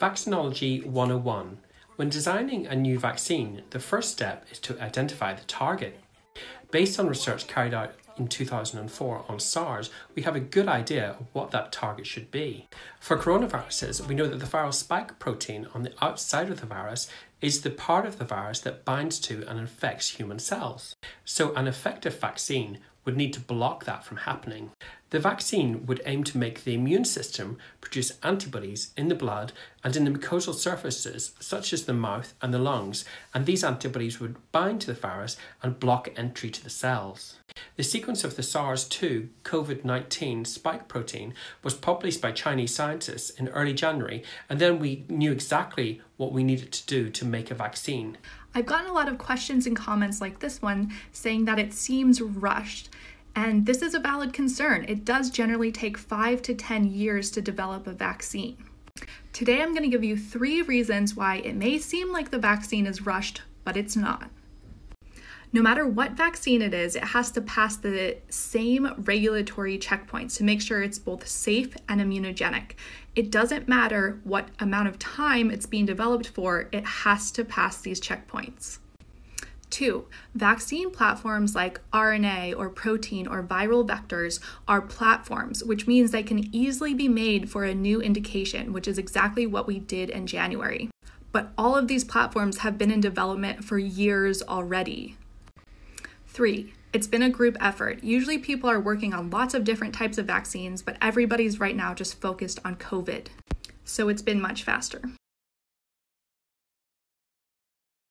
Vaccinology 101. When designing a new vaccine, the first step is to identify the target. Based on research carried out in 2004 on SARS, we have a good idea of what that target should be. For coronaviruses, we know that the viral spike protein on the outside of the virus is the part of the virus that binds to and infects human cells. So, an effective vaccine would need to block that from happening. The vaccine would aim to make the immune system produce antibodies in the blood and in the mucosal surfaces, such as the mouth and the lungs, and these antibodies would bind to the virus and block entry to the cells. The sequence of the SARS 2 COVID 19 spike protein was published by Chinese scientists in early January, and then we knew exactly what we needed to do to make a vaccine. I've gotten a lot of questions and comments like this one saying that it seems rushed. And this is a valid concern. It does generally take five to 10 years to develop a vaccine. Today, I'm going to give you three reasons why it may seem like the vaccine is rushed, but it's not. No matter what vaccine it is, it has to pass the same regulatory checkpoints to make sure it's both safe and immunogenic. It doesn't matter what amount of time it's being developed for, it has to pass these checkpoints. Two, vaccine platforms like RNA or protein or viral vectors are platforms, which means they can easily be made for a new indication, which is exactly what we did in January. But all of these platforms have been in development for years already. Three, it's been a group effort. Usually people are working on lots of different types of vaccines, but everybody's right now just focused on COVID. So it's been much faster.